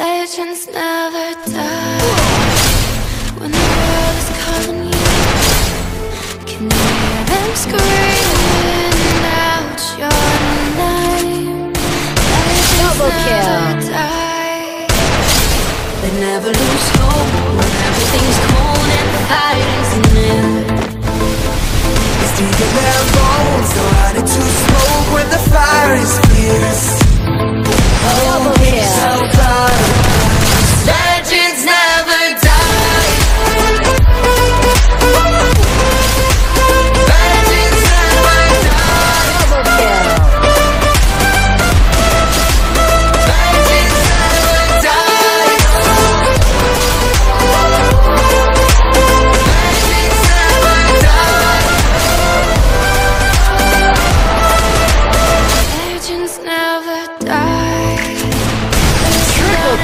Legends never die. When the world is calling you Can you hear them screaming out your name? Legends Double never kill. die. They never lose hope When everything's cold and the fighting's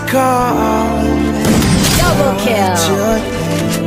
call. Double kill.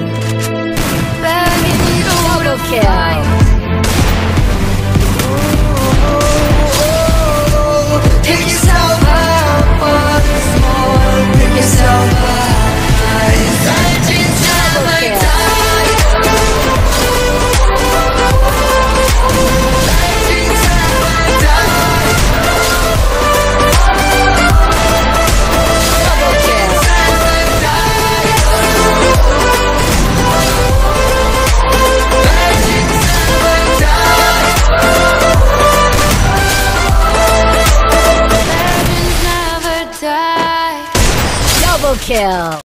kill.